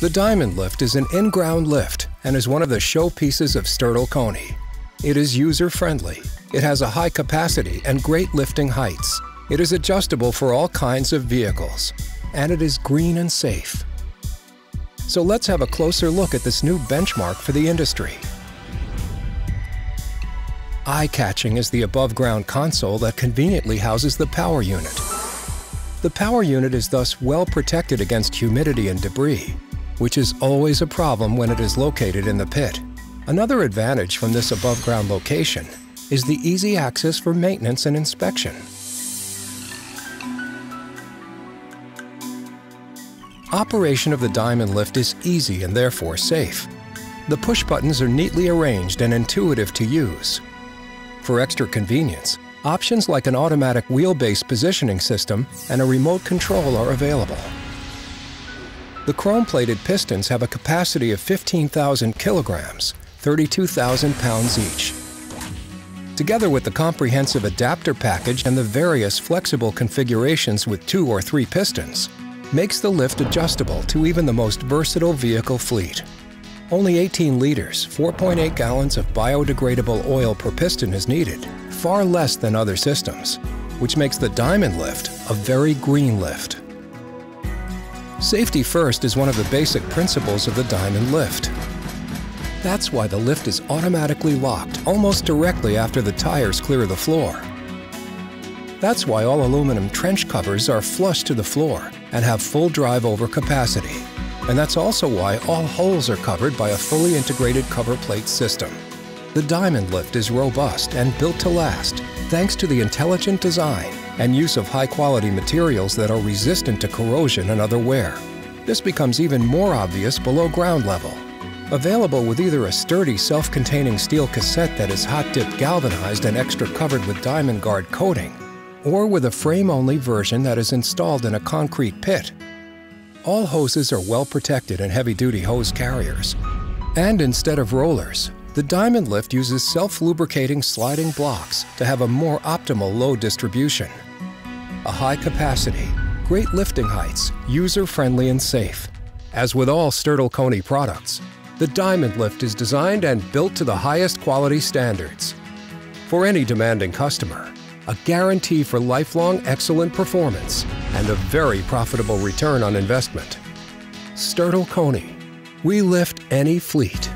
The Diamond Lift is an in-ground lift and is one of the showpieces of Stertil Koni. It is user-friendly. It has a high capacity and great lifting heights. It is adjustable for all kinds of vehicles. And it is green and safe. So let's have a closer look at this new benchmark for the industry. Eye-catching is the above-ground console that conveniently houses the power unit. The power unit is thus well protected against humidity and debris, which is always a problem when it is located in the pit. Another advantage from this above-ground location is the easy access for maintenance and inspection. Operation of the Diamond Lift is easy and therefore safe. The push buttons are neatly arranged and intuitive to use. For extra convenience, options like an automatic wheelbase positioning system and a remote control are available. The chrome-plated pistons have a capacity of 15,000 kilograms, 32,000 pounds each. Together with the comprehensive adapter package and the various flexible configurations with two or three pistons, makes the lift adjustable to even the most versatile vehicle fleet. Only 18 liters, 4.8 gallons of biodegradable oil per piston is needed, far less than other systems, which makes the Diamond Lift a very green lift. Safety first is one of the basic principles of the Diamond Lift. That's why the lift is automatically locked almost directly after the tires clear the floor. That's why all aluminum trench covers are flush to the floor and have full drive over capacity. And that's also why all holes are covered by a fully integrated cover plate system. The Diamond Lift is robust and built to last thanks to the intelligent design and use of high-quality materials that are resistant to corrosion and other wear. This becomes even more obvious below ground level. Available with either a sturdy self-containing steel cassette that is hot-dip galvanized and extra covered with Diamond Guard coating, or with a frame-only version that is installed in a concrete pit. All hoses are well protected in heavy-duty hose carriers. And instead of rollers, the Diamond Lift uses self-lubricating sliding blocks to have a more optimal load distribution. A high capacity, great lifting heights, user-friendly and safe. As with all Stertil Koni products, the Diamond Lift is designed and built to the highest quality standards. For any demanding customer, a guarantee for lifelong excellent performance and a very profitable return on investment. Stertil Koni. We lift any fleet.